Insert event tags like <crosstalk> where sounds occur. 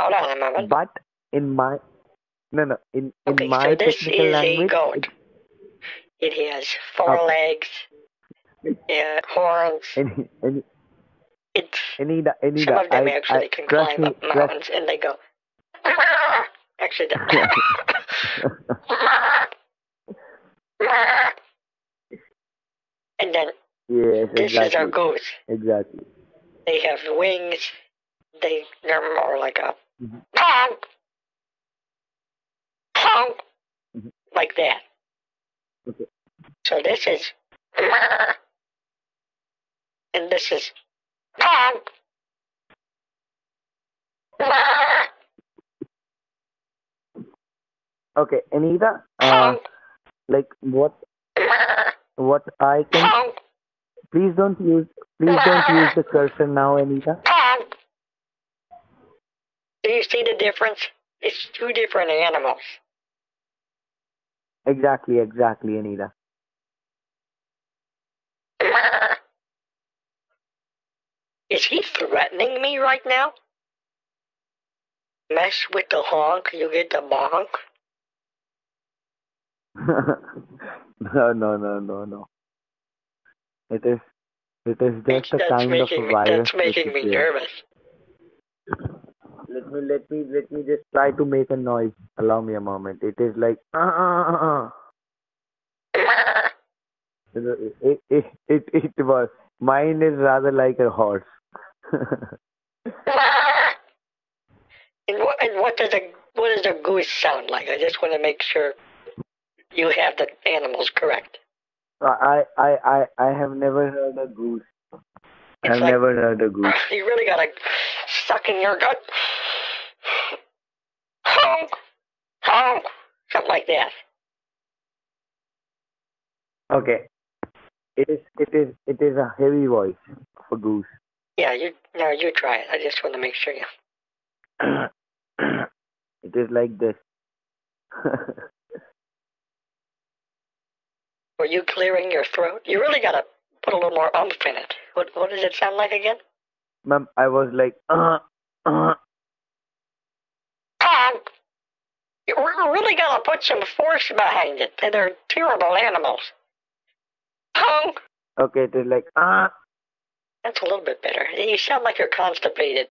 Hold on a moment. But in my no no in in Okay, my so this technical is a language, goat. it- It has four Okay. legs, yeah, horns. <laughs> any any It's Anita, Anita, some of them I, actually I, can climb me, up mountains, and they go. <laughs> Actually, <laughs> and then yes, this is our exactly, goose. exactly. They have wings. They they're more like a Mhm. honk, honk, Mhm. like that. Okay. So this is, <laughs> and this is honk. <laughs> Okay, Anita, uh, like what what I can please don't use please don't use the cursor now, Anita. Do you see the difference? It's two different animals. Exactly, exactly, Anita. <laughs> Is he threatening me right now? Mess with the honk, you get the bonk. <laughs> no, no, no, no, no. It is it is just a kind of a virus. that's making me nervous. Let me let me let me just try to make a noise. Allow me a moment. It is like uh, uh, uh, uh. It, it, it, it, it was mine is rather like a horse. <laughs> and what and what does a what does a goose sound like? I just want to make sure you have the animals correct. I, I I I have never heard a goose. It's I've like- never heard a goose. You really gotta suck in your gut. Honk, honk, something like that. Okay. It is it is it is a heavy voice for goose. Yeah, you no, you try it. I just want to make sure you. <coughs> it is like this. <laughs> Were you clearing your throat? You really gotta put a little more umph in it. What what does it sound like again? Ma'am, I was like uh, uh, Honk. Re- really gotta put some force behind it. They're terrible animals. Honk. Okay, they're like ah. That's a little bit better. You sound like you're constipated.